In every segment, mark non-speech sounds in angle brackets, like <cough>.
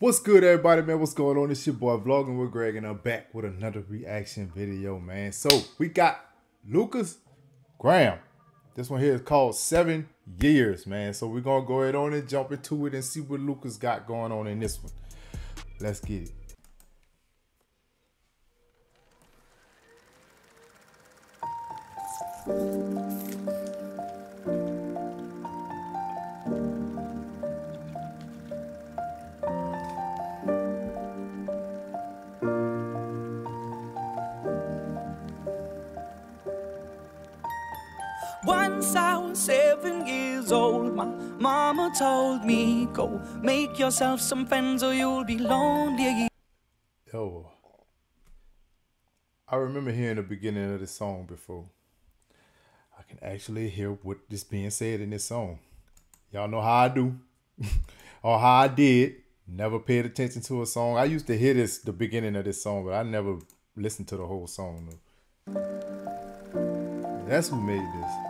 What's good, everybody, man? What's going on? It's your boy Vlogging with Greg, and I'm back with another reaction video, man. So we got Lukas Graham. This one here is called Seven Years, man. So we're gonna go ahead on and jump into it and see what Lukas got going on in this one. Let's get it. Once I was seven years old, my mama told me, Go make yourself some friends or you'll be lonely. Yo, I remember hearing the beginning of this song before. I can actually hear what is being said in this song. Y'all know how I do, <laughs> or how I did. Never paid attention to a song. I used to hear this the beginning of this song, but I never listened to the whole song. That's who made this.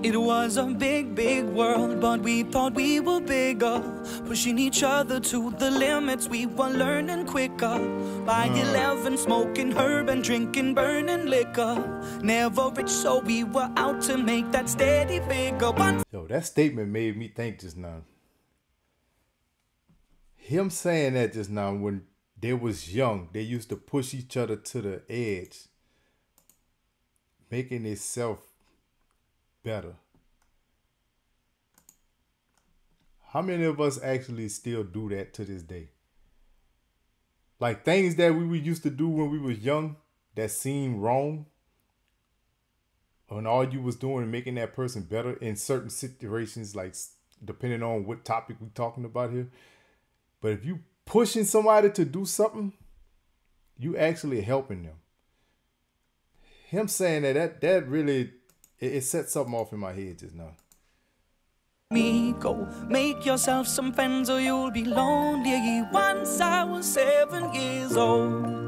It was a big, big world, but we thought we were bigger. Pushing each other to the limits, we were learning quicker. By hmm. 11, smoking herb and drinking burning liquor. Never rich, so we were out to make that steady figure. Once Yo, that statement made me think just now. Him saying that just now when they was young, they used to push each other to the edge, making itself better. How many of us actually still do that to this day? Like things that we were used to do when we was young that seemed wrong. And all you was doing and making that person better in certain situations, like depending on what topic we talking about here. But if you pushing somebody to do something, you actually helping them. Him saying that that that really it, it set something off in my head just now. me go, make yourself some friends or you'll be lonely. Once I was seven years old.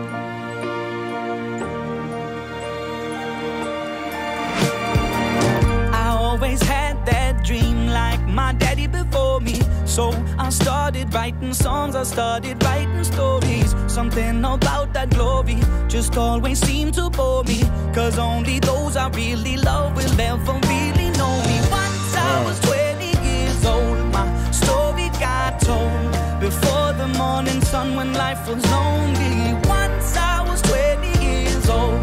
So I started writing songs, I started writing stories. Something about that glory just always seemed to bore me. Cause only those I really love will ever really know me. Once I was 20 years old, my story got told. Before the morning sun when life was lonely. Once I was 20 years old.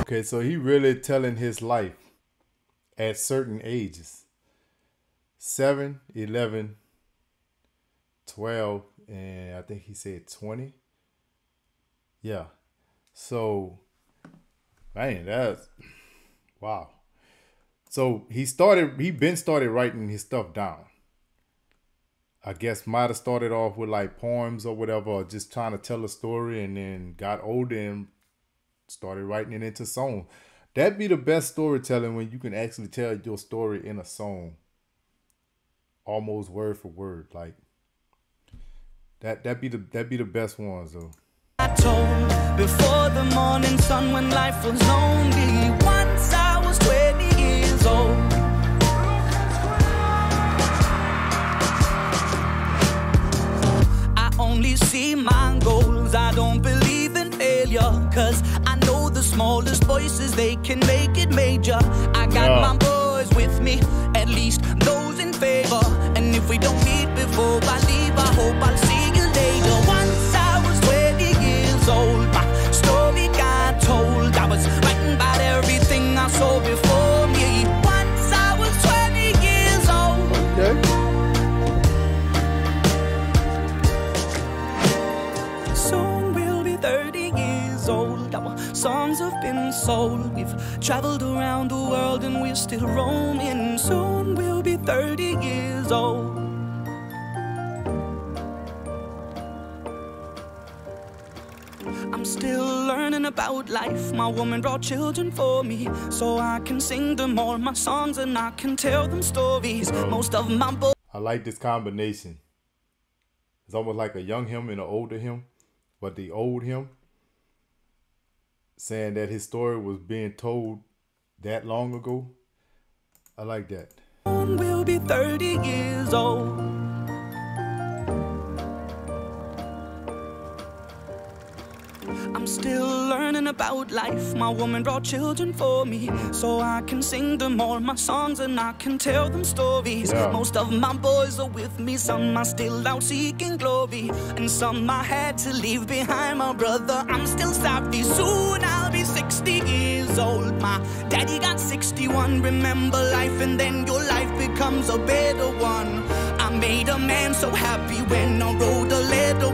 Okay, so he really telling his life at certain ages. 7, 11, 12, and I think he said 20. Yeah. So, man, that's wow. So he started, he been started writing his stuff down. I guess might have started off with like poems or whatever, or just trying to tell a story, and then got older and started writing it into song. That'd be the best storytelling when you can actually tell your story in a song, almost word for word. Like that. That be the that be the best ones though. I told before the morning sun when life was lonely. Once I was 20 years old. I only see my goals. I don't believe in failure. Cause smallest voices, they can make it major. I got Yeah. my boys with me, at least those in favor. hope I leave, I hope I'll see you later. Once I was 20 years old, my story got told. I was writing about everything I saw before me. Once I was 20 years old. Okay. Soon we'll be 30 years old. Songs have been sold. We've traveled around the world and we're still roaming. Soon we'll be 30 years old. I'm still learning about life. My woman brought children for me, so I can sing them all my songs and I can tell them stories. Most of my boys. I like this combination. It's almost like a young him and an older him, but the old him saying that his story was being told that long ago. I like that. We'll be 30 years old. I'm still about life. My woman brought children for me, so I can sing them all my songs and I can tell them stories. Yeah. Most of my boys are with me, some are still out seeking glory, and some I had to leave behind. My brother, I'm still sorry. Soon I'll be 60 years old. My daddy got 61. Remember life, and then your life becomes a better one. I made a man so happy when I wrote a letter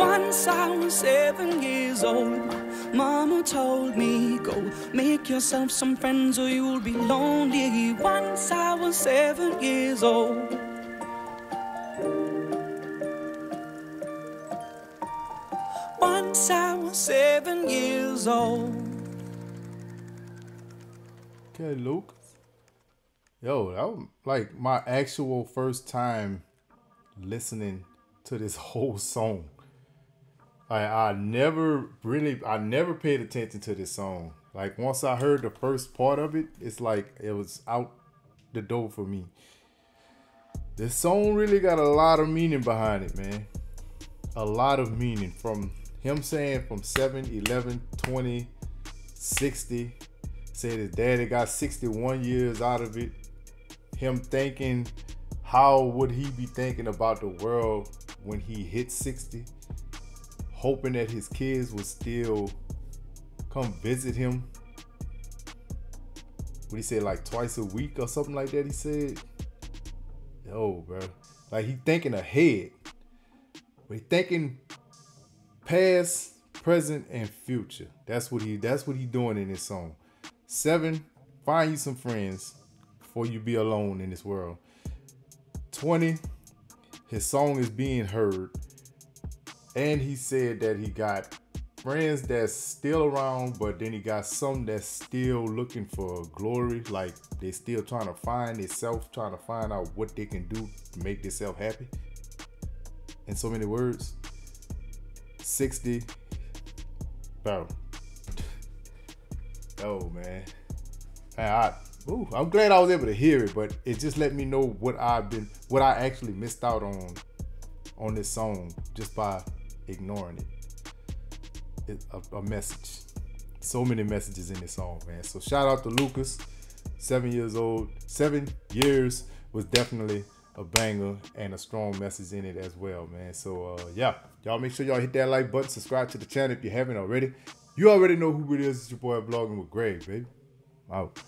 Once I was seven years old, my mama told me, Go make yourself some friends or you'll be lonely. Once I was seven years old. Once I was seven years old. Okay, Luke. Yo, that was like my actual first time listening to this <laughs> whole song. Like I never really I never paid attention to this song. Like once I heard the first part of it, it's like it was out the door for me. This song really got a lot of meaning behind it, man. A lot of meaning from him saying from 7, 11, 20, 60. Said his daddy got 61 years out of it. Him thinking, how would he be thinking about the world when he hit 60? Hoping that his kids would still come visit him. What he said, like twice a week or something like that, he said. Yo, bro. Like he thinking ahead. But he thinking past, present, and future. That's what he that's what he doing in this song. Seven, find you some friends before you be alone in this world. 20, his song is being heard. And he said that he got friends that's still around, but then he got some that's still looking for glory. Like they still trying to find themselves, trying to find out what they can do to make themselves happy. In so many words. 60. Bro. oh man. Man, I, ooh, I'm glad I was able to hear it, but it just let me know what I've been, what I actually missed out on on this song just by ignoring it. It a, a message. So many messages in this song, man. So shout out to Lukas, seven years old. Seven years was definitely a banger and a strong message in it as well, man. So uh, yeah, y'all make sure y'all hit that like button, subscribe to the channel if you haven't already. You already know who it is. It's your boy vlogging with Greg, baby. Out.